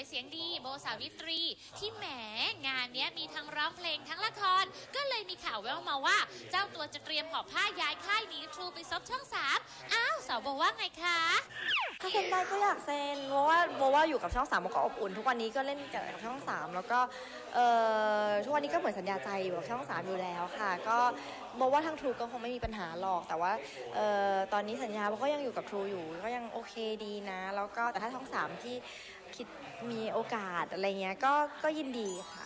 ยเสียงดีโบสาวิตรี ที่แหมงานเนี้ยมีทั้งร้องเพลงทั้งละคร ก็เลยมีข่าวแววมาว่า เจ้าตัวจะเตรียมหอบผ้าย้ายค่ายหนีทรูไปซบช่องสามอ้าวสาวโบว่าไงคะ ถ้าเซ็นได้ก็อยากเซ็นเพราะว่าเพราะว่าอยู่กับช่องสามมันก็อบอุ่น ทุกวันนี้ก็เล่นกับช่องสามแล้วก็เอ่อทุกวันนี้ก็เหมือนสัญญาใจอยู่กับช่องสามอยู่แล้วค่ะ ก็บอกว่าทางทรูก็คงไม่มีปัญหาหรอก แต่ว่าเอ่อตอนนี้สัญญาเราก็ยังอยู่กับทรูอยู่ ก็ยังโอเคดีนะ แล้วก็แต่ถ้าช่องสามที่คิดมีโอกาสอะไรเงี้ยก็ก็ยินดีค่ะ